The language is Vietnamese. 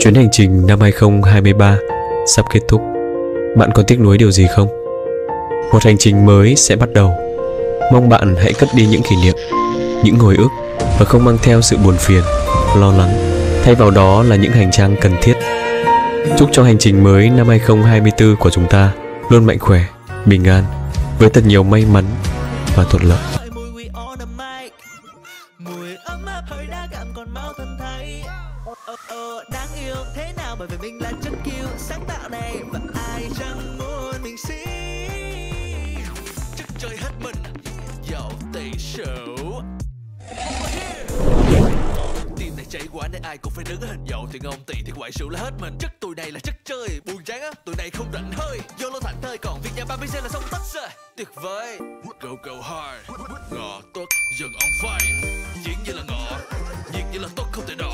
Chuyến hành trình năm 2023 sắp kết thúc. Bạn có tiếc nuối điều gì không? Một hành trình mới sẽ bắt đầu. Mong bạn hãy cất đi những kỷ niệm, những hồi ức và không mang theo sự buồn phiền, lo lắng. Thay vào đó là những hành trang cần thiết. Chúc cho hành trình mới năm 2024 của chúng ta luôn mạnh khỏe, bình an, với thật nhiều may mắn và thuận lợi ờ, ờ, đáng yêu thế nào? Bởi vì mình là chất kiêu sáng tạo này và ai chẳng muốn mình xin chất chơi hết mình. Giàu tỷ số Tim này cháy quá nên ai cũng phải đứng hình. Dậu thì ngon tỷ thì quậy sự là hết mình. Chất tụi này là chất chơi Buồn chán á, tụi này không rảnh hơi. Vô lô thảnh thơi còn việc nhà ba là xong tất rồi. Tuyệt vời. Go go hard. Ngọ tốt dần on fire. Diễn như là ngọ Nhiệt như là tốt không thể đỏ